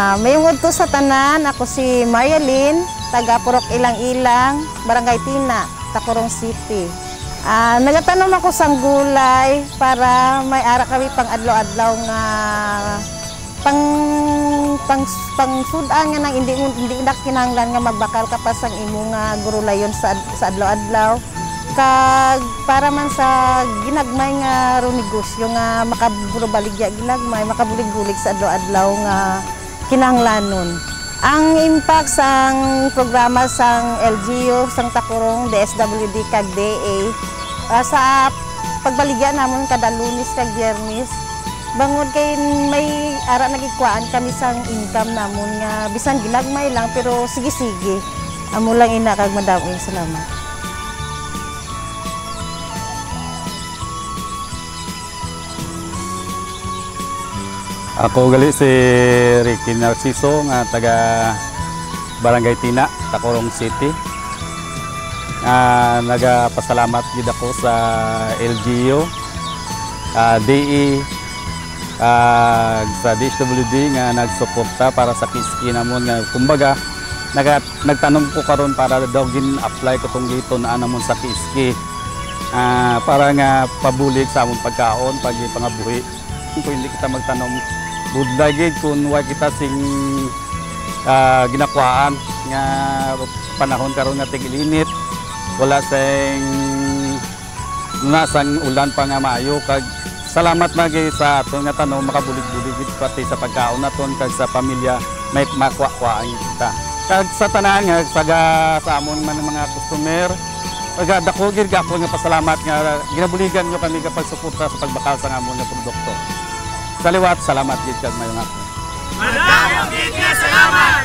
Ah, may to sa tanan, ako si Marialyn, taga Purok Ilang Ilang, Barangay Tina, Tacorong City. Ah, nagatanong ako sang gulay para may ara kami pang adlaw-adlaw nga pang pang pang sudan nga nang hindi hindi na kinahanglan nga magbakal ka pa sang imo nga gurulayon sa sa adlaw-adlaw kag para man sa ginagmay nga ro negosyo nga makabubaligya ginagmay makabulig-bulig sa adlaw-adlaw nga kinahanglanon ang impact sang programa sang LGU sang Takurong DSWD kag DA ah, sa pagbaligya namon kada Lunes kag Biyernes. Bangod kay may ara nagikuan kami sang income namon nga bisan ginagmay lang pero sige-sige. Amo lang ina kag madaming salamat Ako gali si Ricky Narciso nga taga Barangay Tina, Tacorong City. Ah, nagapasalamat gid ako sa LGU, ah, DE, ah, sa DSWD nga nagsuporta para sa kiski namon nga kumbaga naga, nagtanong ko karon para daw gin apply ko tong dito na namon sa kiski. Ah, para nga pabulig sa amon pagkaon pag pangabuhi. Kung hindi kita magtanong budlay gid kung wa kita sing ah, ginakuhaan nga panahon karon nga tig-init wala sing nasang ulan pa nga maayo. Kag salamat magi sa aton nga tanong makabulig-bulig gid pati sa pagkaon naton kag sa pamilya may makuha kita. Kag sa tanan nga saga sa amon man mga customer Aga dako gid ako nga pasalamat nga ginabuligan nyo kami kapag suporta sa pagbakal sa amon nga produkto. Sa liwat, salamat gid kag mayon ako. Madayong gid salamat!